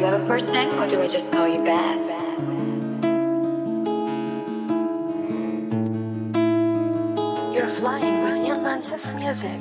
you have a first name or do I just call you Bats? You're flying with Inlands's music.